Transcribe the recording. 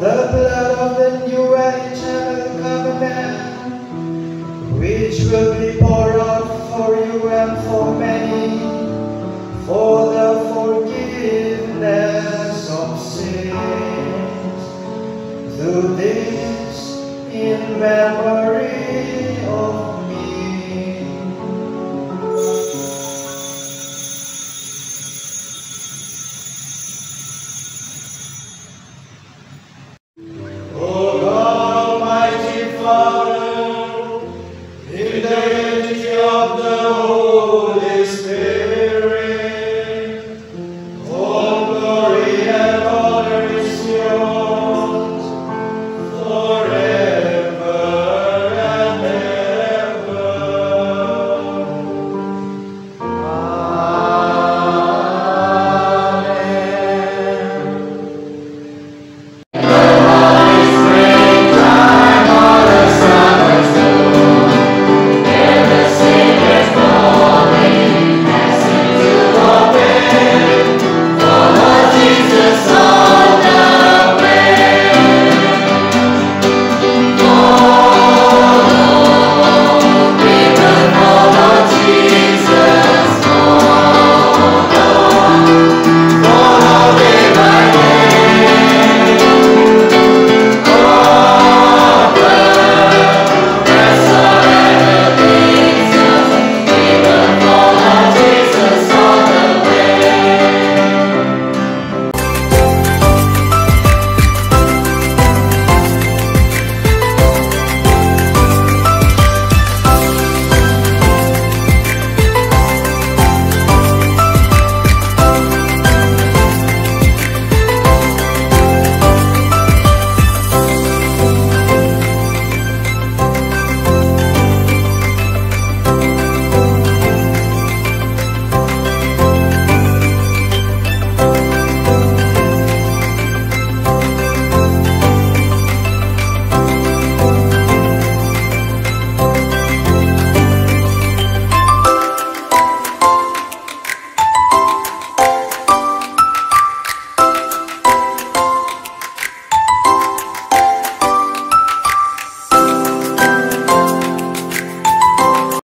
the blood of the new eternal covenant, which will be poured out for you and for many, for the forgiveness of sins. Do this in memory love.